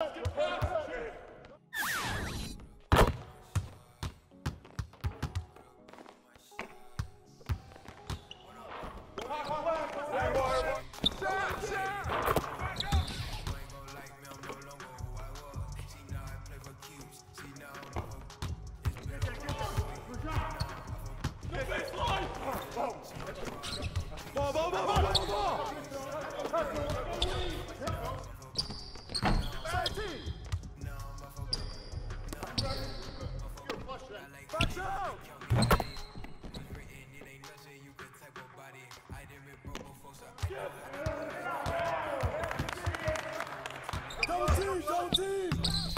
Double team, Go team!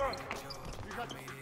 Confirmed. You got me.